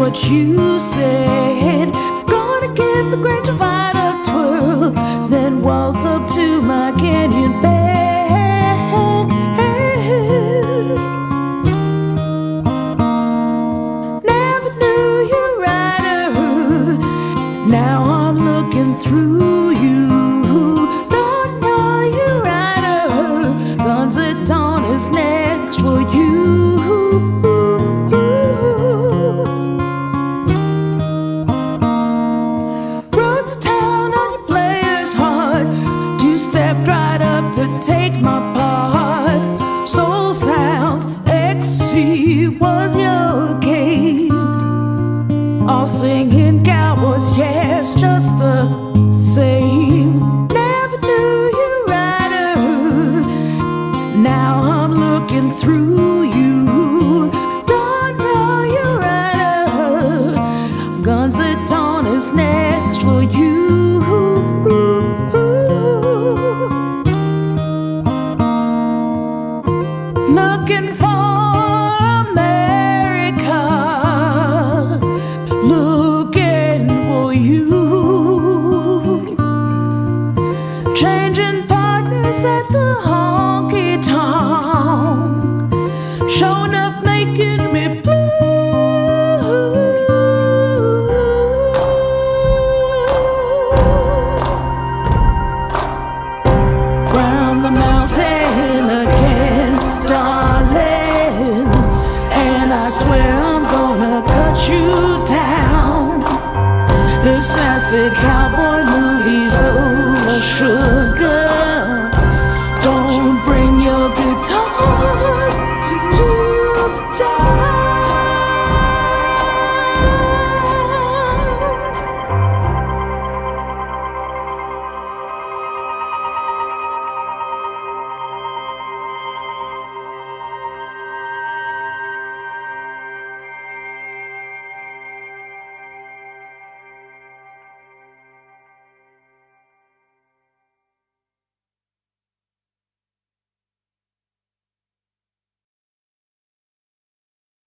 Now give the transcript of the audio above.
what you said. Gonna give the Great Divide a twirl, then waltz up to my canyon bed. Never knew you rider. Now I'm looking through you. Take my part. Soul sounds, ecstasy was your game. All singing cowboys, yes, just the same. Never knew you rider. Now I'm looking through you. Looking for America. Looking for you. Changing partners at the honky tonk. Showing classic cowboy movie's over, sugar. Don't bring your guitars